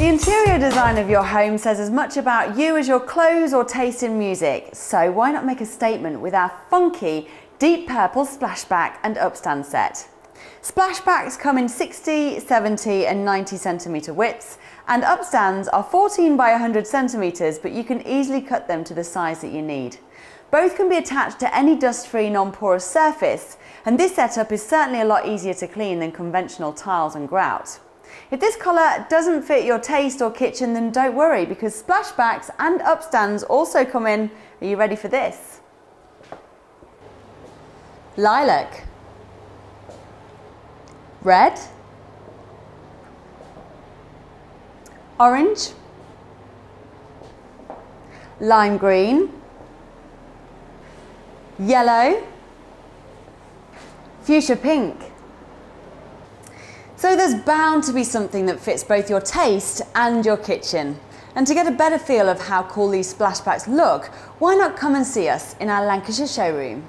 The interior design of your home says as much about you as your clothes or taste in music, so why not make a statement with our funky deep purple splashback and upstand set. Splashbacks come in 60, 70 and 90 centimetre widths and upstands are 14 by 100 centimetres but you can easily cut them to the size that you need. Both can be attached to any dust-free non-porous surface and this setup is certainly a lot easier to clean than conventional tiles and grout. If this colour doesn't fit your taste or kitchen, then don't worry because splashbacks and upstands also come in. Are you ready for this? Lilac. Red. Orange. Lime green. Yellow. Fuchsia pink. So there's bound to be something that fits both your taste and your kitchen. And to get a better feel of how cool these splashbacks look, why not come and see us in our Lancashire showroom?